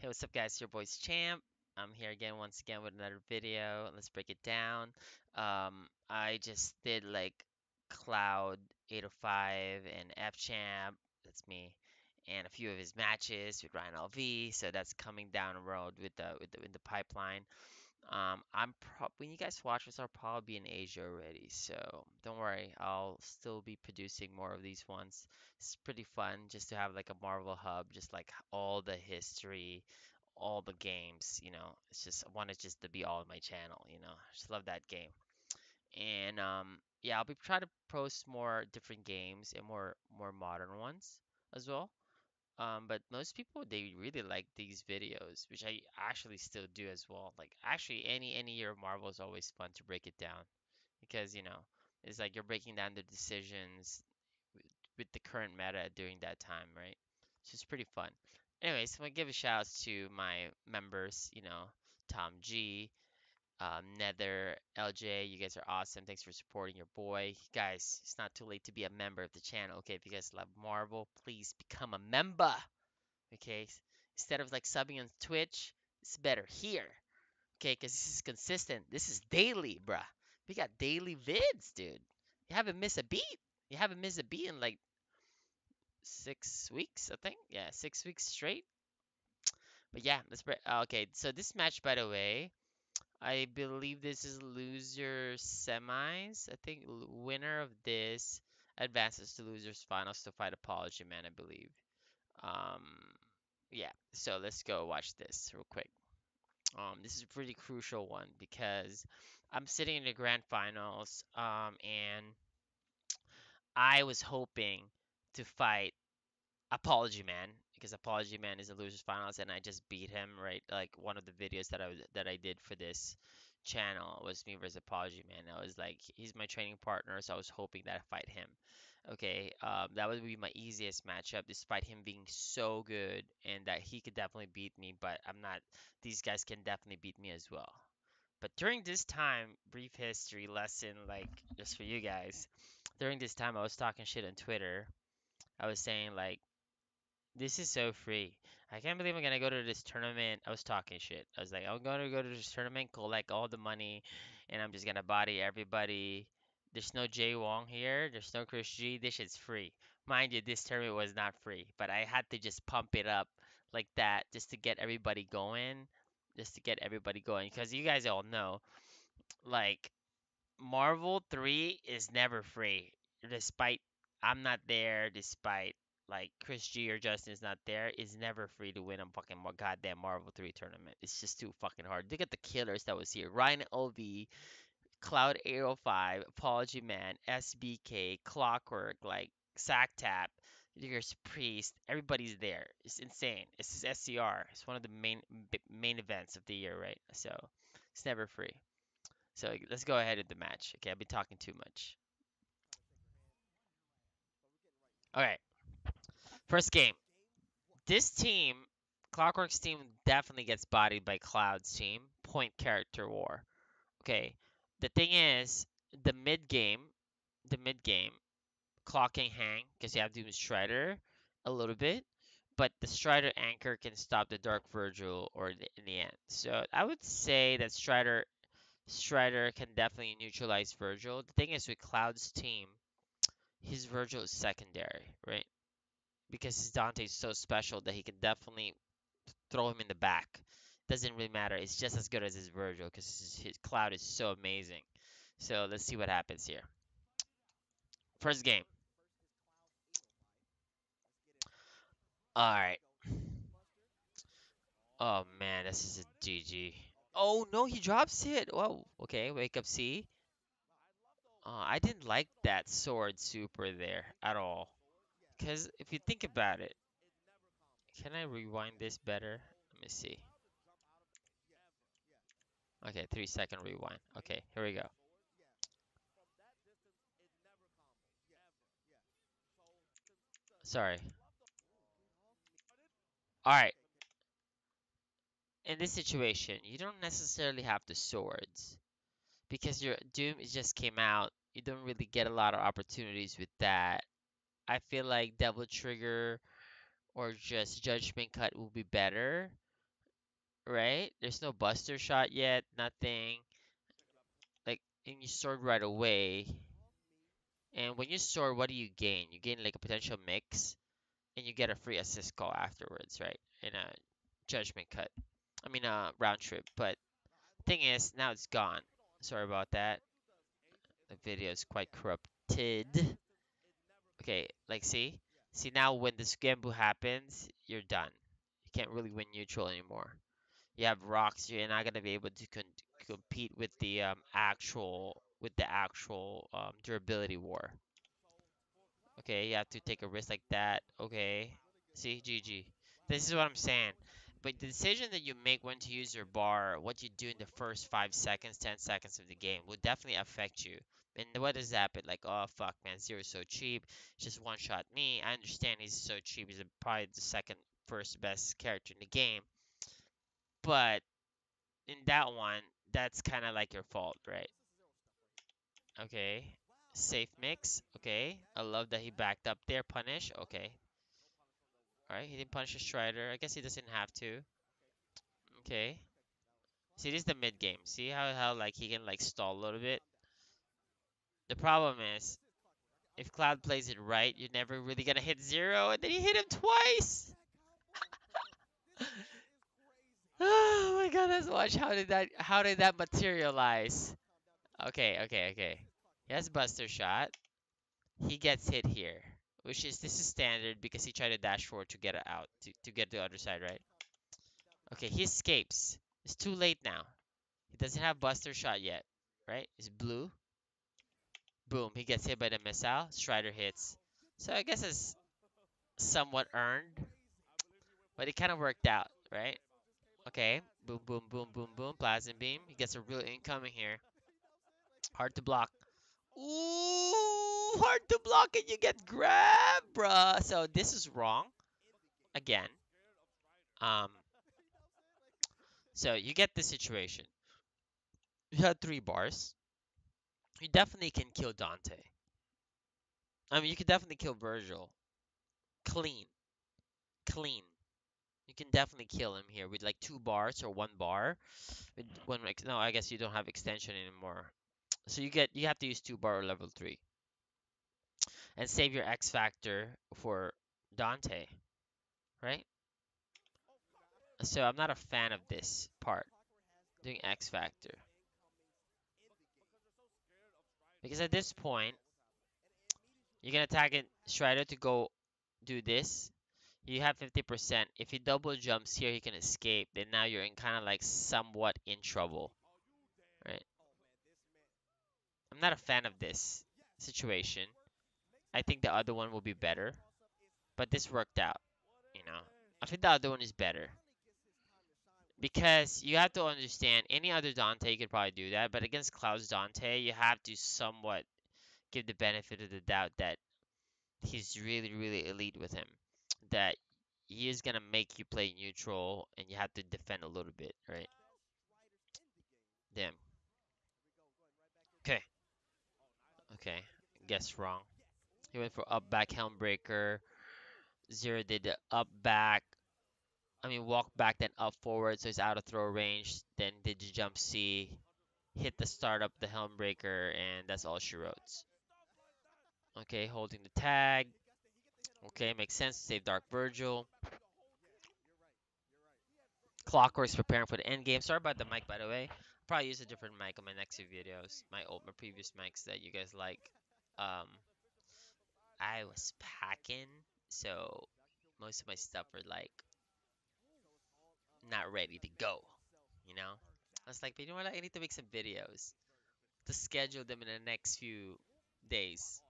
Hey, what's up, guys? Your boy's Champ. I'm here again, once again, with another video. Let's break it down. Um, I just did like Cloud 805 and F Champ. That's me, and a few of his matches with Ryan LV. So that's coming down the road with the with the, with the pipeline. Um, I'm pro when you guys watch this, I'll probably be in Asia already, so don't worry. I'll still be producing more of these ones. It's pretty fun just to have like a Marvel hub, just like all the history, all the games, you know. It's just I want it just to be all on my channel, you know. I just love that game. And um, yeah, I'll be trying to post more different games and more more modern ones as well. Um, but most people they really like these videos, which I actually still do as well. Like actually any any year of Marvel is always fun to break it down because you know it's like you're breaking down the decisions with, with the current meta during that time, right? So it's pretty fun. Anyways, I'm gonna give a shout out to my members, you know, Tom G, um, Nether, LJ, you guys are awesome. Thanks for supporting your boy. Guys, it's not too late to be a member of the channel, okay? If you guys love Marvel, please become a member, okay? Instead of like subbing on Twitch, it's better here, okay? Because this is consistent. This is daily, bruh. We got daily vids, dude. You haven't missed a beat. You haven't missed a beat in like six weeks, I think. Yeah, six weeks straight. But yeah, let's break. Okay, so this match, by the way, I believe this is loser semis. I think winner of this advances to losers finals to fight Apology Man, I believe. Um, yeah, so let's go watch this real quick. Um, this is a pretty crucial one because I'm sitting in the grand finals, um, and I was hoping to fight Apology Man because Apology Man is a losers finals and I just beat him right? Like one of the videos that I was that I did for this channel was me versus Apology Man I was like he's my training partner so I was hoping that I fight him. Okay um, that would be my easiest matchup despite him being so good and that he could definitely beat me but I'm not these guys can definitely beat me as well. But during this time brief history lesson like just for you guys during this time I was talking shit on Twitter. I was saying like this is so free. I can't believe I'm gonna go to this tournament. I was talking shit. I was like, I'm gonna go to this tournament, collect all the money, and I'm just gonna body everybody. There's no Jay Wong here. There's no Chris G. This shit's free. Mind you, this tournament was not free, but I had to just pump it up like that just to get everybody going. Just to get everybody going. Because you guys all know, like, Marvel 3 is never free. Despite I'm not there, despite like Chris G or Justin's not there, is never free to win a fucking goddamn Marvel 3 tournament. It's just too fucking hard. Look at the killers that was here. Ryan LV, Cloud 805, Apology Man, SBK, Clockwork, like Sack Tap, Digger's Priest, everybody's there. It's insane. This is SCR. It's one of the main main events of the year, right? So it's never free. So let's go ahead with the match. Okay, I've been talking too much. All right. First game. This team, Clockwork's team, definitely gets bodied by Cloud's team. Point character war. Okay. The thing is, the mid game, the mid game, Clock can hang because you have to use Strider a little bit, but the Strider anchor can stop the Dark Vergil or the, in the end. So I would say that Strider Strider can definitely neutralize Vergil. The thing is with Cloud's team, his Vergil is secondary, right? Because his Dante is so special that he can definitely throw him in the back. Doesn't really matter. It's just as good as his Vergil because his, his Cloud is so amazing. So let's see what happens here. First game. All right. Oh man, this is a GG. Oh no, he drops it. Whoa. Okay, wake up C. Uh, I didn't like that sword super there at all. Because if you think about it, can I rewind this better? Let me see. Okay, three second rewind. Okay, here we go. Sorry. Alright. In this situation, you don't necessarily have the swords. Because your Doom just came out, you don't really get a lot of opportunities with that. I feel like Devil Trigger or just Judgment Cut will be better. right? There's no buster shot yet, nothing. Like, and you sword right away. And when you sword, what do you gain? You gain like a potential mix, and you get a free assist call afterwards, right? In a judgment cut. I mean, a round trip. But thing is, now it's gone. Sorry about that. The video is quite corrupted. Okay, like see? See now when this Genbu happens, you're done. You can't really win neutral anymore. You have rocks, you're not gonna be able to con compete with the um, actual with the actual um, durability war. Okay, you have to take a risk like that. Okay, see, GG. This is what I'm saying. But the decision that you make when to use your bar, what you do in the first 5 seconds, 10 seconds of the game will definitely affect you. And what that happen? Like, oh fuck man, Zero's so cheap. Just one shot me. I understand he's so cheap. He's probably the second first best character in the game. But in that one, that's kind of like your fault, right? Okay. Safe mix. Okay. I love that he backed up there. Punish. Okay. Alright, he didn't punish a Strider. I guess he doesn't have to. Okay. See, this is the mid game. See how, how like he can like stall a little bit? The problem is, if Cloud plays it right, you're never really gonna hit zero, and then he hit him twice! oh my god, let's watch how did that how did that materialize? Okay, okay, okay. He has Buster Shot. He gets hit here. Which is, this is standard because he tried to dash forward to get out, to, to get to the other side, right? Okay, he escapes. It's too late now. He doesn't have Buster Shot yet, right? It's blue. Boom, he gets hit by the missile. Strider hits. So I guess it's somewhat earned. But it kind of worked out, right? Okay, boom, boom, boom, boom, boom. Plasma beam. He gets a real incoming here. Hard to block. Ooh, hard to block and you get grabbed, bruh. So this is wrong. Again. Um. So you get the situation. You had three bars. You definitely can kill Dante. I mean, you can definitely kill Vergil. Clean. Clean. You can definitely kill him here with like two bars or one bar. With one, no, I guess you don't have extension anymore. So you get you have to use two bar level three. And save your X factor for Dante. Right? So I'm not a fan of this part. Doing X factor. Because at this point, you can attack it Strider to go do this. You have 50%. If he double jumps here, he can escape. Then now you're in kind of like somewhat in trouble. Right? I'm not a fan of this situation. I think the other one will be better. But this worked out, you know. I think the other one is better. Because you have to understand, any other Dante could probably do that, but against Cloud's Dante, you have to somewhat give the benefit of the doubt that he's really, really elite with him. That he is gonna make you play neutral, and you have to defend a little bit, right? Damn. Okay. Okay. Guess wrong. He went for up back Helmbreaker. Zero did the up back. I mean walk back then up forward so he's out of throw range. Then did the jump C. Hit the start up the Helmbreaker and that's all she wrote. Okay, holding the tag. Okay, makes sense. to Save Dark Vergil. Clockwork's preparing for the end game. Sorry about the mic, by the way. I'll probably use a different mic on my next few videos. My old, my previous mics that you guys like. Um, I was packing, so most of my stuff were like not ready to go. You know, I was like, but you know what? I need to make some videos to schedule them in the next few days.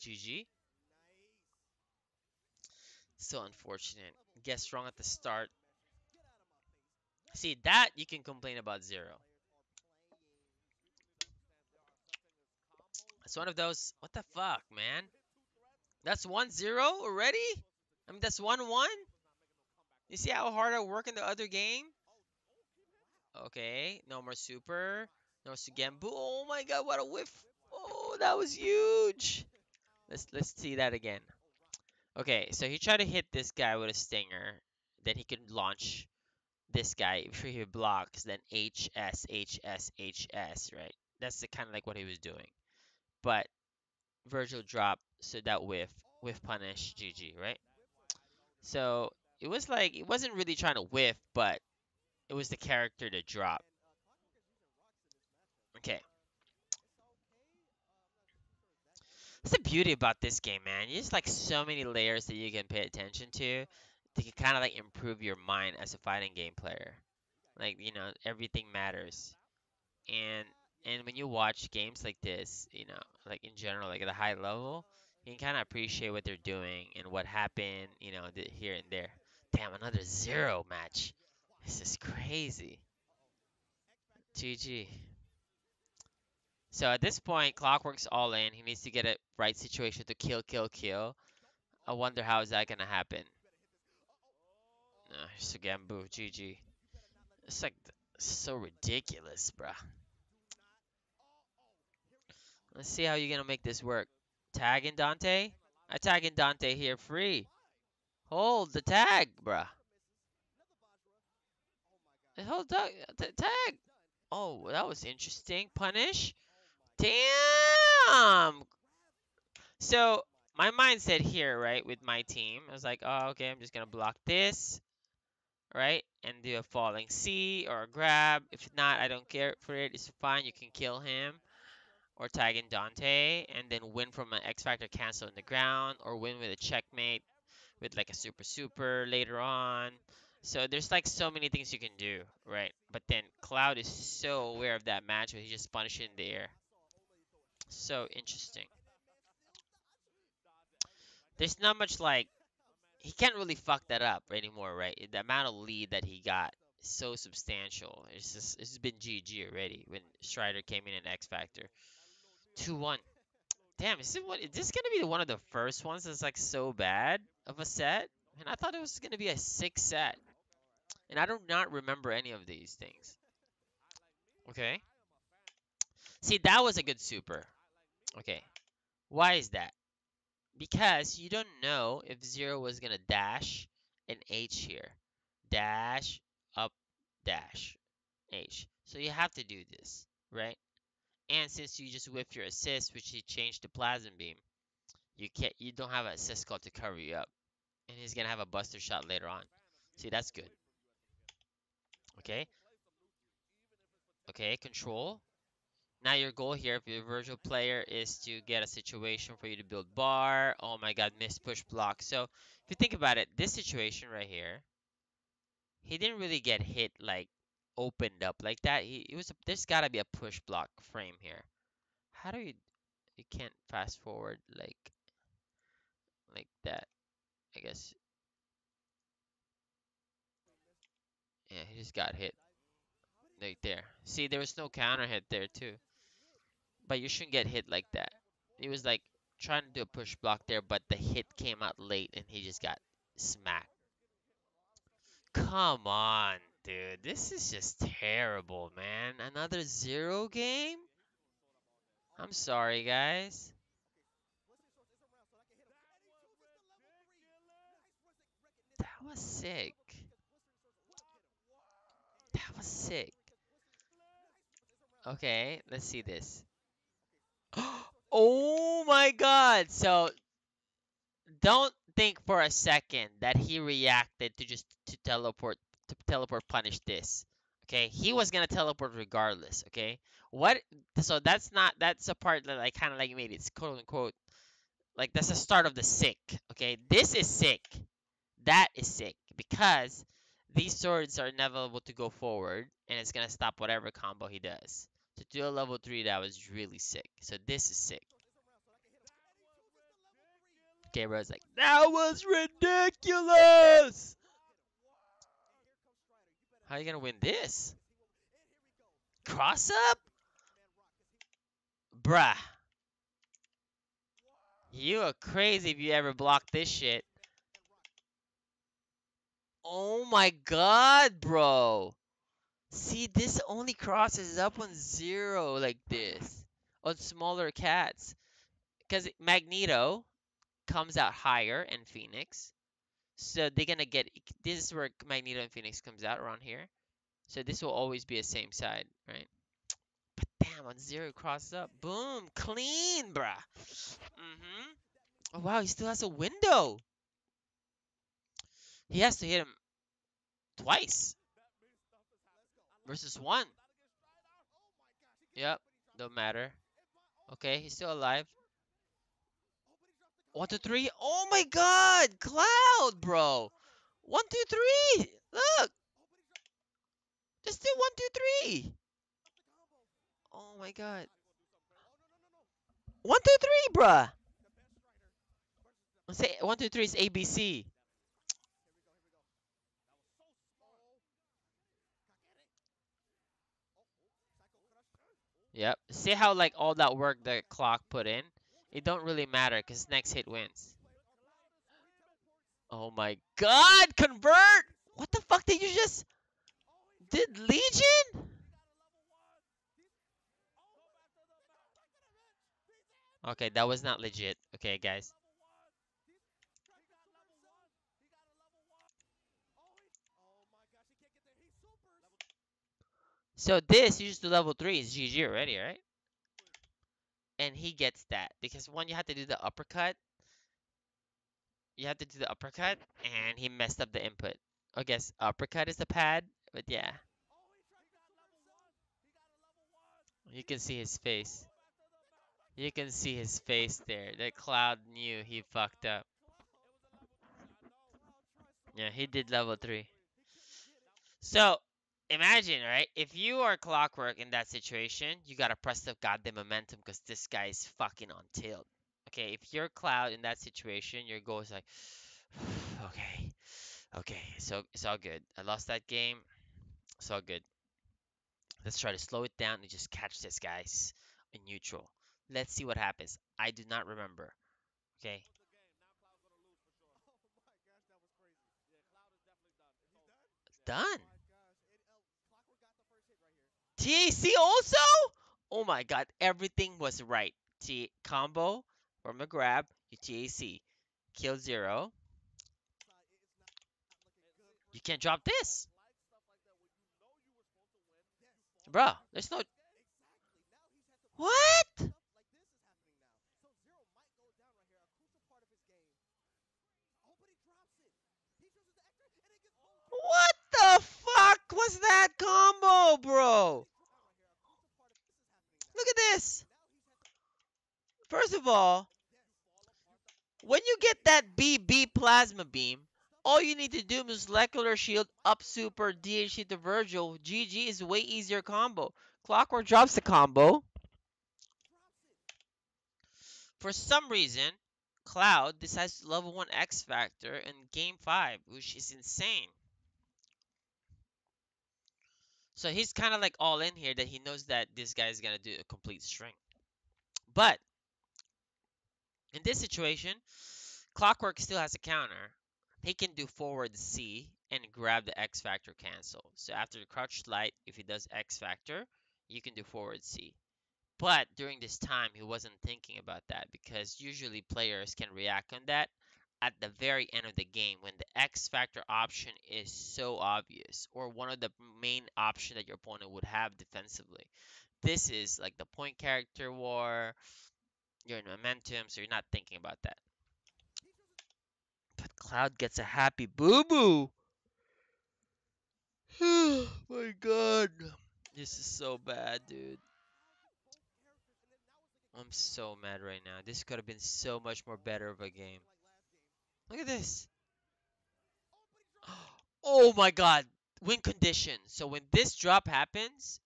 GG. So unfortunate. Guess wrong at the start. See, that you can complain about zero. It's one of those, what the fuck, man? That's 1-0 already? I mean, that's 1-1? You see how hard I work in the other game? Okay, no more super. No Sougenmu. Oh my god, what a whiff. Oh, that was huge. Let's let's see that again. Okay, so he tried to hit this guy with a stinger. then he could launch this guy if he blocks, then H S H S H S, right? That's the kind of like what he was doing. But Vergil drop, so that whiff, whiff punish, GG, right? So it was like it wasn't really trying to whiff, but it was the character to drop. Okay. That's the beauty about this game, man. There's like so many layers that you can pay attention to can kind of like improve your mind as a fighting game player. Like, you know, everything matters. And and when you watch games like this, you know, like in general, like at a high level, you can kind of appreciate what they're doing and what happened, you know, here and there. Damn, another zero match. This is crazy. GG. So at this point, Clockwork's all in. He needs to get a right situation to kill, kill, kill. I wonder how is that gonna happen. No, Sougenmu, GG. It's like so ridiculous, bruh. Let's see how you're gonna make this work. Tag in Dante? I tag in Dante here free. Hold the tag, bruh. Hold tag. tag. Oh, that was interesting. Punish. Damn! So, my mindset here, right, with my team, I was like, oh, okay, I'm just going to block this, right, and do a falling C or a grab. If not, I don't care for it. It's fine. You can kill him or tag in Dante and then win from an X Factor cancel in the ground or win with a checkmate with like a super super later on. So there's like so many things you can do, right? But then Cloud is so aware of that match where he just punished in the air. So interesting. There's not much like he can't really fuck that up anymore, right? The amount of lead that he got is so substantial. It's just it's been GG already when Strider came in in X Factor. 2-1. Damn, is, it what, is this going to be one of the first ones that's like so bad of a set? And I thought it was going to be a six set. And I do not remember any of these things. Okay. See, that was a good super. Okay. Why is that? Because you don't know if Zero was going to dash an H here. Dash, up, dash, H. So you have to do this, right? And since you just whiffed your assist, which he changed to Plasma Beam, you can't you don't have a call to cover you up. And he's gonna have a buster shot later on. See that's good. Okay. Okay, control. Now your goal here, if you're a Vergil player, is to get a situation for you to build bar. Oh my god, missed push block. So if you think about it, this situation right here, he didn't really get hit like opened up like that. He it was a, there's gotta be a push block frame here. How do you you can't fast forward like like that? I guess. Yeah, he just got hit. Like there. See, there was no counter hit there too. But you shouldn't get hit like that. He was like trying to do a push block there, but the hit came out late and he just got smacked. Come on dude. This is just terrible, man. Another zero game? I'm sorry, guys. That was sick. That was sick. Okay, let's see this. oh my god! So, don't think for a second that he reacted to just to teleport to teleport punish this. Okay, he was gonna teleport regardless. Okay, what? So that's not that's a part that I kind of like made it quote unquote like that's the start of the sick. Okay, this is sick. That is sick because these swords are never able to go forward, and it's gonna stop whatever combo he does. To do a level three, that was really sick. So this is sick. Okay, bro's like, that was ridiculous. How are you gonna win this? Cross up? Bruh. You are crazy if you ever block this shit. Oh my god, bro. See, this only crosses up on zero like this. On smaller cats. Because Magneto comes out higher in Phoenix. So they're gonna get this is where Magneto and Phoenix comes out around here. So this will always be the same side, right? But damn, on zero crosses up, boom, clean, bruh. Mm-hmm. Oh wow, he still has a window. He has to hit him twice versus one. Yep, don't matter. Okay, he's still alive. One, two, three. Oh my god! Cloud, bro! One, two, three! Look! Just do one, two, three! Oh my god. One, two, three, bruh! Say one, two, three is ABC. Yep. See how like all that work the clock put in? It don't really matter because next hit wins. Oh my god, convert! What the fuck did you just... Did Legion? Okay, that was not legit. Okay, guys. So this, you just do level 3 is GG already, right? And he gets that. Because one, you have to do the uppercut. You have to do the uppercut, and he messed up the input. I guess uppercut is the pad, but yeah. You can see his face. You can see his face there. The cloud knew he fucked up. Yeah, he did level 3. So, imagine, right? If you are clockwork in that situation, you gotta press the goddamn momentum because this guy is fucking on tilt. Okay, if you're cloud in that situation, your goal is like, okay, okay, so it's all good. I lost that game. It's all good. Let's try to slow it down and just catch this guy's in neutral. Let's see what happens. I do not remember. Okay. Done. TAC also? Oh my god, everything was right. T combo from a grab, you TAC. Kill zero. You can't drop this. Bruh, there's no... What? What the fuck was that combo, bro? This. First of all, when you get that BB plasma beam, all you need to do is molecular shield up super DHC to Vergil. GG is way easier combo. Clockwork drops the combo. For some reason, Cloud decides to level 1 X Factor in game 5, which is insane. So he's kind of like all in here that he knows that this guy is going to do a complete string. But in this situation, Clockwork still has a counter. He can do forward C and grab the X Factor cancel. So after the crouch light, if he does X Factor, you can do forward C. But during this time, he wasn't thinking about that because usually players can react on that at the very end of the game when the X factor option is so obvious or one of the main option that your opponent would have defensively. This is like the point character war, you're in momentum, so you're not thinking about that. But Cloud gets a happy boo boo. oh my god. This is so bad, dude. I'm so mad right now. This could have been so much more better of a game. Look at this. Oh my god. Win condition. So when this drop happens,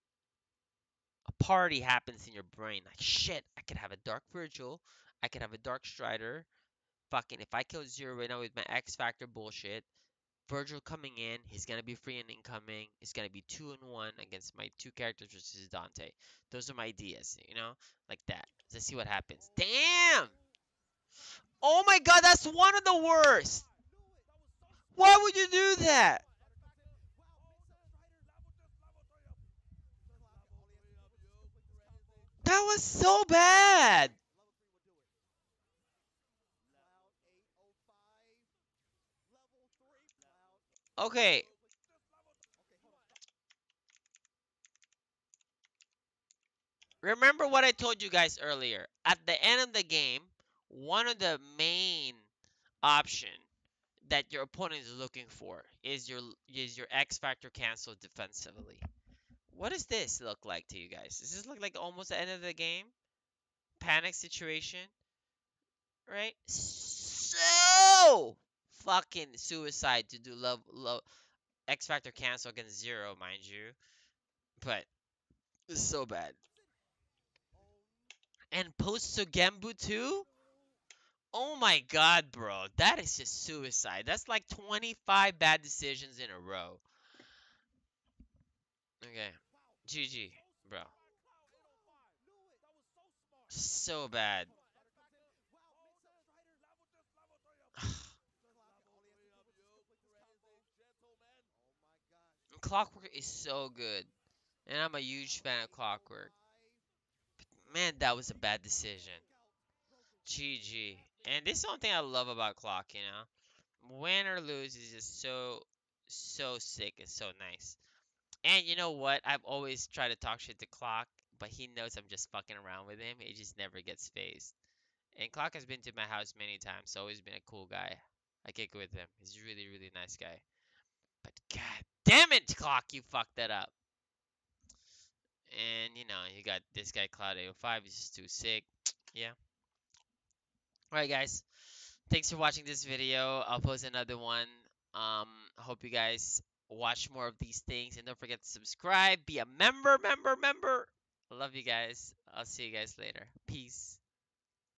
a party happens in your brain. Like, shit, I could have a Dark Vergil. I could have a Dark Strider. Fucking, if I kill Zero right now with my X Factor bullshit, Vergil coming in, he's gonna be free and incoming. It's gonna be two and one against my two characters versus Dante. Those are my ideas, you know, like that. Let's see what happens. Damn! Oh my god, that's one of the worst! Why would you do that? That was so bad! Okay. Remember what I told you guys earlier. At the end of the game, one of the main option that your opponent is looking for is your is your X Factor cancel defensively. What does this look like to you guys? Does this look like almost the end of the game? Panic situation? Right? So fucking suicide to do love love X Factor cancel against zero, mind you. But it's so bad. And post to Sougenmu too? Oh my god, bro. That is just suicide. That's like 25 bad decisions in a row. Okay. GG, bro. So bad. Clockwork is so good. And I'm a huge fan of Clockwork. Man, that was a bad decision. GG. And this is one thing I love about Clock, you know? Win or lose is just so, so sick and so nice. And you know what? I've always tried to talk shit to Clock, but he knows I'm just fucking around with him. He just never gets phased. And Clock has been to my house many times, so always been a cool guy. I kick with him. He's a really, really nice guy. But god damn it, Clock, you fucked that up. And, you know, you got this guy, Cloud805, he's just too sick. yeah. Alright, guys. Thanks for watching this video. I'll post another one. Um, hope you guys watch more of these things. And don't forget to subscribe. Be a member, member, member. Love you guys. I'll see you guys later. Peace.